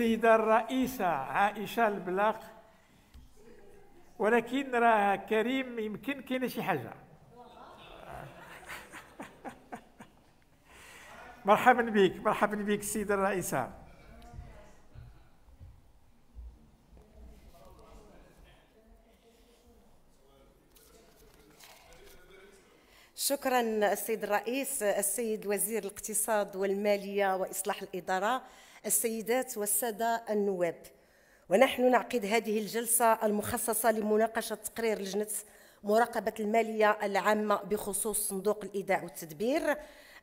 السيدة الرئيسة عائشة البلاق ولكن راه كريم يمكن كاينة شي حاجة. مرحبا بك مرحبا بك السيدة الرئيسة شكرا السيد الرئيس السيد وزير الاقتصاد والمالية وإصلاح الإدارة. السيدات والسادة النواب. ونحن نعقد هذه الجلسة المخصصة لمناقشة تقرير لجنة مراقبة المالية العامة بخصوص صندوق الإيداع والتدبير.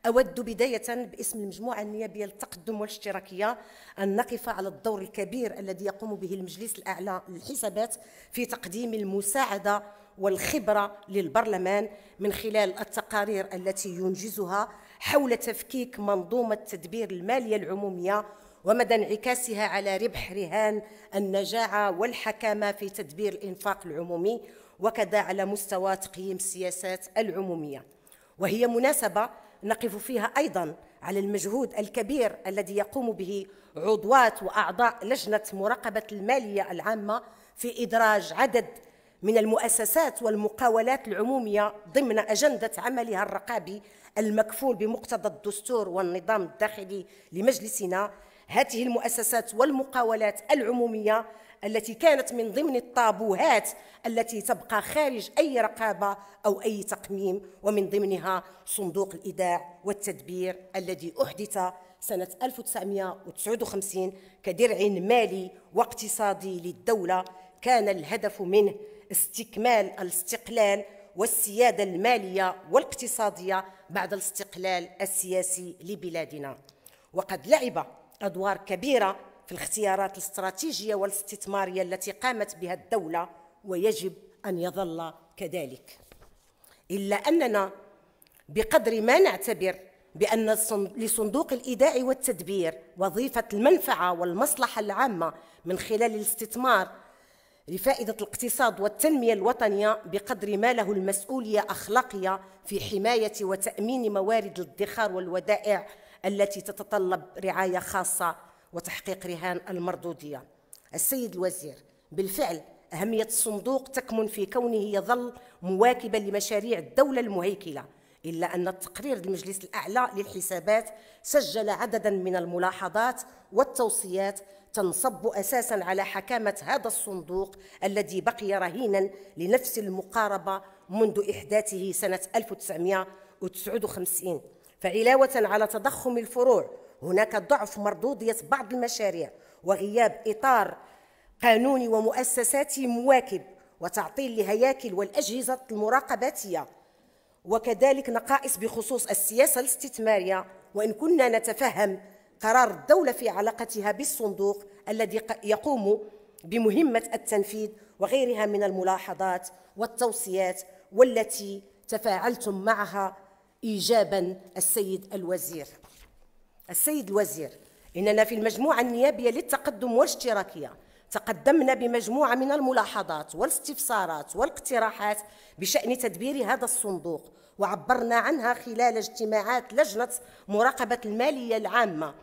أود بداية باسم المجموعة النيابية للتقدم والاشتراكية أن نقف على الدور الكبير الذي يقوم به المجلس الأعلى للحسابات في تقديم المساعدة والخبرة للبرلمان من خلال التقارير التي ينجزها حول تفكيك منظومة تدبير المالية العمومية ومدى انعكاسها على ربح رهان النجاعة والحكامة في تدبير الإنفاق العمومي وكذا على مستوى تقييم السياسات العمومية. وهي مناسبة نقف فيها أيضا على المجهود الكبير الذي يقوم به عضوات وأعضاء لجنة مراقبة المالية العامة في إدراج عدد من المؤسسات والمقاولات العمومية ضمن أجندة عملها الرقابي المكفول بمقتضى الدستور والنظام الداخلي لمجلسنا هذه المؤسسات والمقاولات العمومية التي كانت من ضمن الطابوهات التي تبقى خارج أي رقابة أو أي تقميم ومن ضمنها صندوق الإيداع والتدبير الذي أحدث سنة 1959 كدرع مالي واقتصادي للدولة. كان الهدف منه استكمال الاستقلال والسيادة المالية والاقتصادية بعد الاستقلال السياسي لبلادنا. وقد لعب أدوار كبيرة في الاختيارات الاستراتيجية والاستثمارية التي قامت بها الدولة ويجب أن يظل كذلك. إلا أننا بقدر ما نعتبر بأن لصندوق الإيداع والتدبير وظيفة المنفعة والمصلحة العامة من خلال الاستثمار لفائدة الاقتصاد والتنمية الوطنية بقدر ما له المسؤولية أخلاقية في حماية وتأمين موارد الادخار والودائع التي تتطلب رعاية خاصة وتحقيق رهان المردودية. السيد الوزير بالفعل أهمية الصندوق تكمن في كونه يظل مواكبا لمشاريع الدولة المهيكلة إلا أن التقرير المجلس الأعلى للحسابات سجل عددا من الملاحظات والتوصيات تنصب أساسا على حكامة هذا الصندوق الذي بقي رهينا لنفس المقاربة منذ إحداثه سنة 1959 فعلاوة على تضخم الفروع. هناك ضعف مردودية بعض المشاريع وغياب إطار قانوني ومؤسساتي مواكب وتعطيل لهياكل والأجهزة المراقباتية. وكذلك نقائص بخصوص السياسة الاستثمارية. وإن كنا نتفهم قرار الدولة في علاقتها بالصندوق الذي يقوم بمهمة التنفيذ وغيرها من الملاحظات والتوصيات والتي تفاعلتم معها إيجابا السيد الوزير. السيد الوزير إننا في المجموعة النيابية للتقدم والاشتراكية تقدمنا بمجموعة من الملاحظات والاستفسارات والاقتراحات بشأن تدبير هذا الصندوق وعبرنا عنها خلال اجتماعات لجنة مراقبة المالية العامة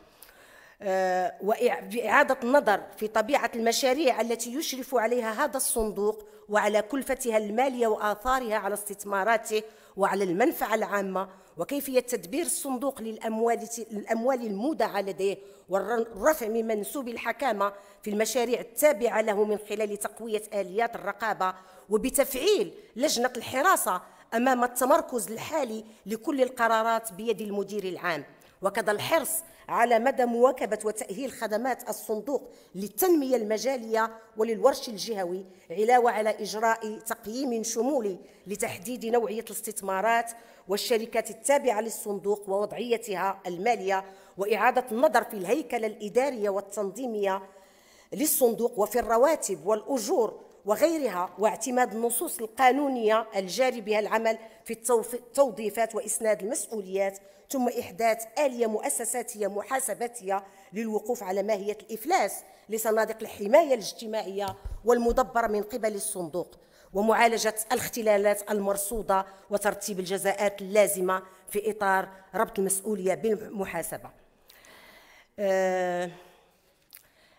وإعادة النظر في طبيعة المشاريع التي يشرف عليها هذا الصندوق وعلى كلفتها المالية وآثارها على استثماراته وعلى المنفعة العامة وكيفية تدبير الصندوق للأموال, للأموال المودعة لديه والرفع من منسوب الحكامة في المشاريع التابعة له من خلال تقوية آليات الرقابة وبتفعيل لجنة الحراسة أمام التمركز الحالي لكل القرارات بيد المدير العام. وكذا الحرص على مدى مواكبة وتأهيل خدمات الصندوق للتنمية المجالية وللورش الجهوي علاوة على إجراء تقييم شمولي لتحديد نوعية الاستثمارات والشركات التابعة للصندوق ووضعيتها المالية وإعادة النظر في الهيكلة الإدارية والتنظيمية للصندوق وفي الرواتب والأجور وغيرها واعتماد النصوص القانونية الجاري بها العمل في التوظيفات وإسناد المسؤوليات ثم إحداث آلية مؤسساتية محاسباتية للوقوف على ماهية الإفلاس لصناديق الحماية الاجتماعية والمدبرة من قبل الصندوق ومعالجة الاختلالات المرصودة وترتيب الجزاءات اللازمة في إطار ربط المسؤولية بالمحاسبة. أه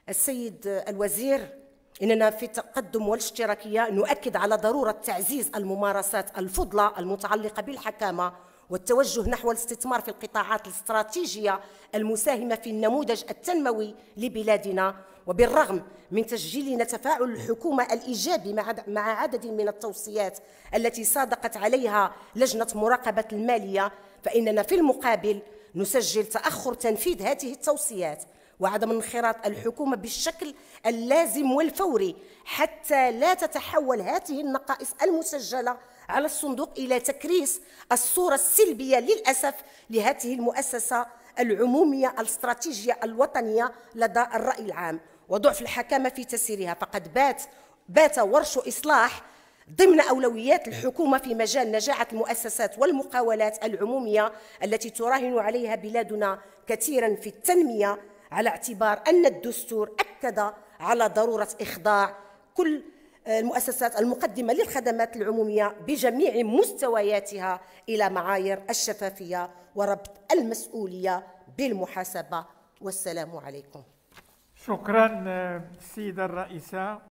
السيد الوزير إننا في التقدم والاشتراكية نؤكد على ضرورة تعزيز الممارسات الفضلى المتعلقة بالحكامة والتوجه نحو الاستثمار في القطاعات الاستراتيجية المساهمة في النموذج التنموي لبلادنا. وبالرغم من تسجيلنا تفاعل الحكومة الإيجابي مع عدد من التوصيات التي صادقت عليها لجنة مراقبة المالية فإننا في المقابل نسجل تأخر تنفيذ هذه التوصيات. وعدم انخراط الحكومة بالشكل اللازم والفوري حتى لا تتحول هذه النقائص المسجلة على الصندوق إلى تكريس الصورة السلبية للأسف لهذه المؤسسة العمومية الاستراتيجية الوطنية لدى الرأي العام. وضعف الحكامة في تسييرها فقد بات بات ورش إصلاح ضمن أولويات الحكومة في مجال نجاعة المؤسسات والمقاولات العمومية التي تراهن عليها بلادنا كثيرا في التنمية على اعتبار أن الدستور أكد على ضرورة إخضاع كل المؤسسات المقدمة للخدمات العمومية بجميع مستوياتها إلى معايير الشفافية وربط المسؤولية بالمحاسبة. والسلام عليكم. شكرا السيده الرئيسة.